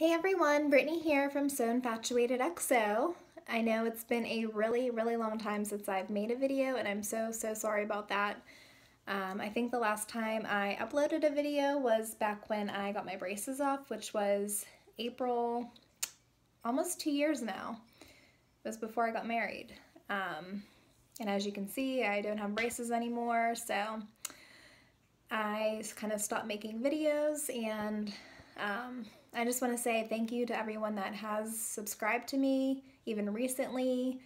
Hey everyone, Brittany here from So Infatuated XO. I know it's been a really, really long time since I've made a video and I'm so, so sorry about that. Um, I think the last time I uploaded a video was back when I got my braces off, which was April, almost two years now. It was before I got married. Um, and as you can see, I don't have braces anymore, so I kind of stopped making videos and um, I just want to say thank you to everyone that has subscribed to me, even recently.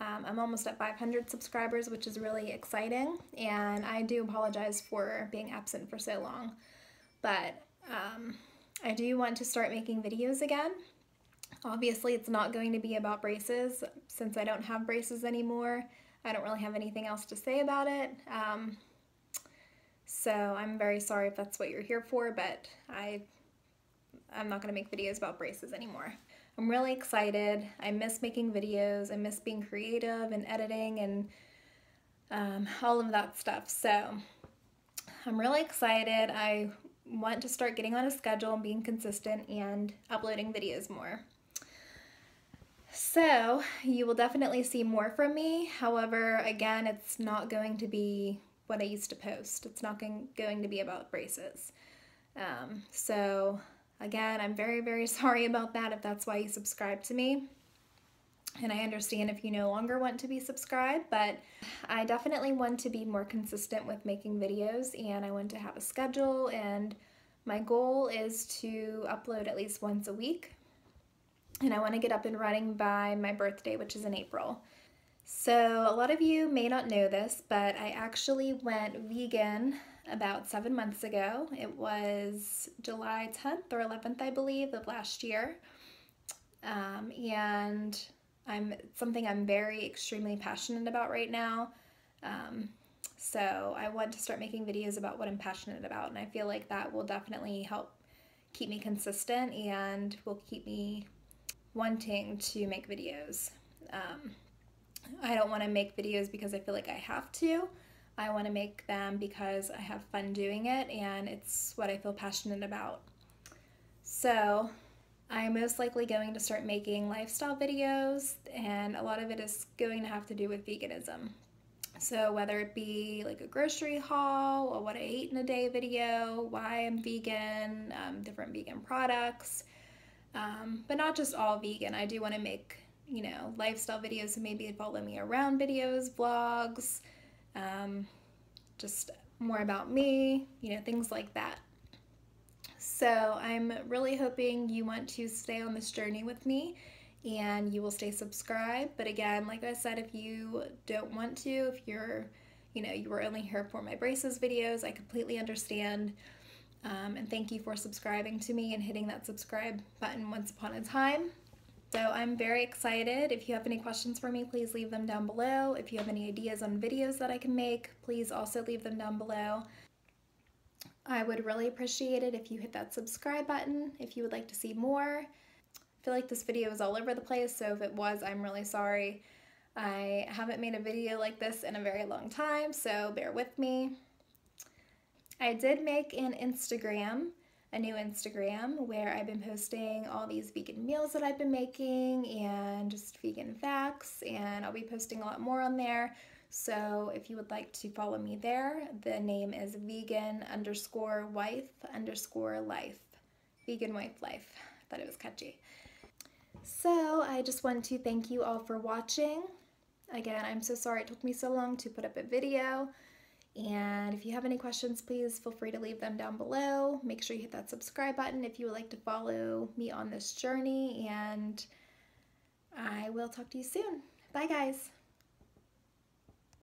Um, I'm almost at 500 subscribers, which is really exciting, and I do apologize for being absent for so long. But um, I do want to start making videos again. Obviously, it's not going to be about braces since I don't have braces anymore. I don't really have anything else to say about it. Um, so I'm very sorry if that's what you're here for, but I I'm not going to make videos about braces anymore. I'm really excited. I miss making videos. I miss being creative and editing and um, all of that stuff. So I'm really excited. I want to start getting on a schedule and being consistent and uploading videos more. So you will definitely see more from me. However, again, it's not going to be what I used to post. It's not going, going to be about braces. Um, so Again, I'm very, very sorry about that if that's why you subscribed to me. And I understand if you no longer want to be subscribed, but I definitely want to be more consistent with making videos and I want to have a schedule and my goal is to upload at least once a week. And I want to get up and running by my birthday, which is in April. So a lot of you may not know this, but I actually went vegan about seven months ago. It was July 10th or 11th, I believe, of last year. Um, and I'm something I'm very extremely passionate about right now. Um, so I want to start making videos about what I'm passionate about, and I feel like that will definitely help keep me consistent and will keep me wanting to make videos. Um, I don't want to make videos because I feel like I have to. I want to make them because I have fun doing it and it's what I feel passionate about. So I'm most likely going to start making lifestyle videos and a lot of it is going to have to do with veganism. So whether it be like a grocery haul or what I ate in a day video, why I'm vegan, um, different vegan products, um, but not just all vegan. I do want to make, you know, lifestyle videos, so maybe follow me around videos, vlogs, um, just more about me, you know, things like that. So I'm really hoping you want to stay on this journey with me and you will stay subscribed. But again, like I said, if you don't want to, if you're, you know, you were only here for my braces videos, I completely understand. Um, and thank you for subscribing to me and hitting that subscribe button once upon a time. So I'm very excited. If you have any questions for me, please leave them down below. If you have any ideas on videos that I can make, please also leave them down below. I would really appreciate it if you hit that subscribe button if you would like to see more. I feel like this video is all over the place, so if it was, I'm really sorry. I haven't made a video like this in a very long time, so bear with me. I did make an Instagram a new Instagram where I've been posting all these vegan meals that I've been making and just vegan facts and I'll be posting a lot more on there. So if you would like to follow me there, the name is vegan underscore wife underscore life. Vegan wife life. I thought it was catchy. So I just want to thank you all for watching. Again, I'm so sorry it took me so long to put up a video. And if you have any questions, please feel free to leave them down below. Make sure you hit that subscribe button if you would like to follow me on this journey. And I will talk to you soon. Bye, guys.